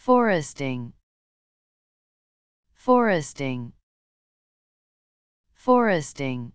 foresting. Foresting. Foresting.